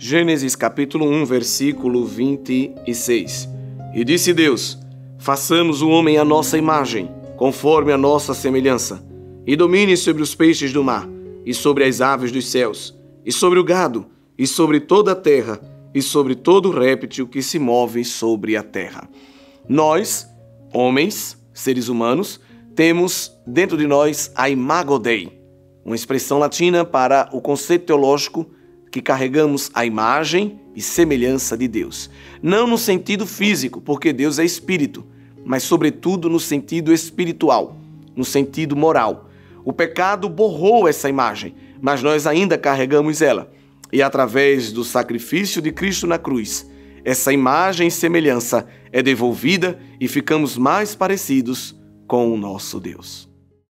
Gênesis capítulo 1, versículo 26. E disse Deus: Façamos o homem à nossa imagem, conforme a nossa semelhança, e domine sobre os peixes do mar, e sobre as aves dos céus, e sobre o gado, e sobre toda a terra, e sobre todo réptil que se move sobre a terra. Nós, homens, seres humanos, temos dentro de nós a imago Dei, uma expressão latina para o conceito teológico que carregamos a imagem e semelhança de Deus. Não no sentido físico, porque Deus é espírito, mas, sobretudo, no sentido espiritual, no sentido moral. O pecado borrou essa imagem, mas nós ainda carregamos ela. E através do sacrifício de Cristo na cruz, essa imagem e semelhança é devolvida e ficamos mais parecidos com o nosso Deus.